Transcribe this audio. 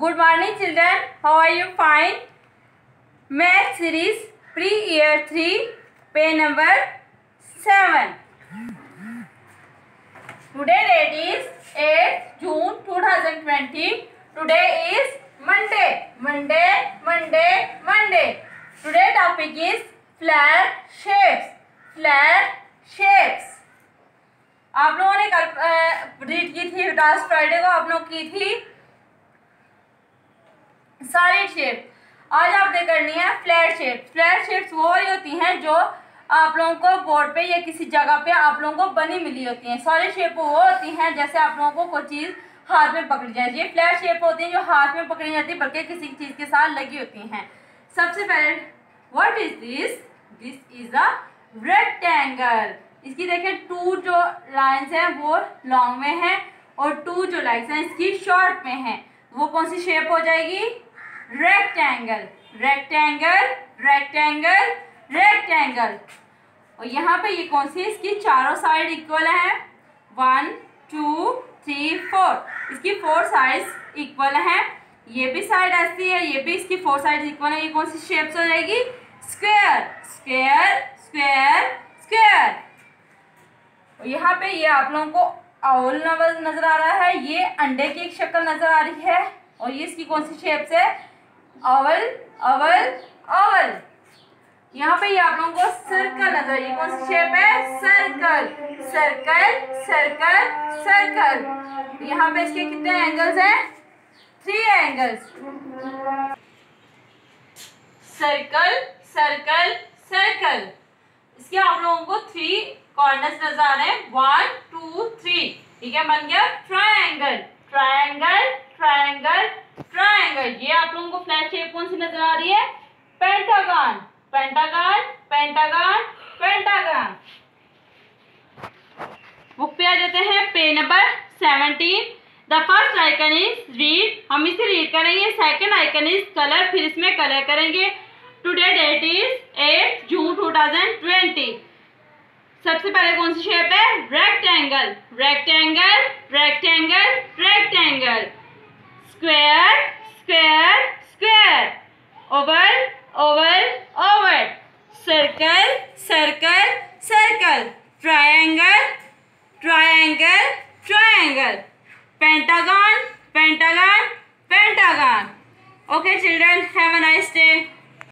Good morning children how are you fine math series pre year three पे number seven today date is eight June two thousand twenty today is Monday Monday Monday Monday today topic is flat shapes flat shapes आप लोगों ने कल read की थी last Friday को आप लोग की थी। सारी शेप आज आपने करनी है फ्लैट शेप फ्लैट शेप्स वो ही होती हैं जो आप लोगों को बोर्ड पे या किसी जगह पे आप लोगों को बनी मिली होती हैं। सॉलिड शेप वो होती हैं जैसे आप लोगों को कोई चीज़ हाथ में पकड़ी जाए। ये फ्लैट शेप होती है जो हाथ में पकड़ी जाती है बल्कि किसी चीज़ के साथ लगी होती हैं। सबसे पहले what is this this is a rectangle इसकी देखें टू जो लाइंस हैं वो लॉन्ग में हैं और टू जो लाइन्स हैं, इसकी शॉर्ट में हैं। वो कौन सी शेप हो जाएगी? रेक्टेंगल रेक्टेंगल रेक्टेंगल रेक्टेंगल और यहाँ पे ये कौन सी इसकी चारों साइड इक्वल है। वन टू थ्री फोर इसकी फोर साइड इक्वल है। ये भी साइड ऐसी है, ये भी इसकी फोर साइड इक्वल है। ये कौन सी शेप्स हो जाएगी? स्क्वायर स्क्वायर स्क्वायर स्क्वायर और यहाँ पे ये आप लोगों को आउल नज़र आ रहा है। ये अंडे की एक शक्ल नज़र आ रही है। और ये इसकी कौन सी शेप्स है? अवल अवल अवल। यहाँ पे आप लोगों को सर्कल नज़र ये कौन सी शेप है? सर्कल सर्कल सर्कल सर्कल यहाँ पे इसके कितने एंगल्स हैं? Three angles circle circle circle इसके आप लोगों को थ्री कॉर्नर्स नज़र आ रहे हैं। वन टू थ्री ठीक है, बन गया ट्राइंगल ट्रायंगल ट्रायंगल ट्रायंगल ये आप लोगों को फ्लैट शेप कौन सी नज़र आ रही है? Pentagon pentagon pentagon pentagon book पे आ जाते हैं। पे number seventeen the first icon is read हम इसे रीड करेंगे। सेकंड आइकन इज़ कलर फिर इसमें कलर करेंगे। Today date is eight June two thousand twenty सबसे पहले कौन सी शेप है? Rectangle rectangle rectangle square, square, square. Oval, oval, oval. Circle, circle, circle. Triangle, triangle, triangle. Pentagon,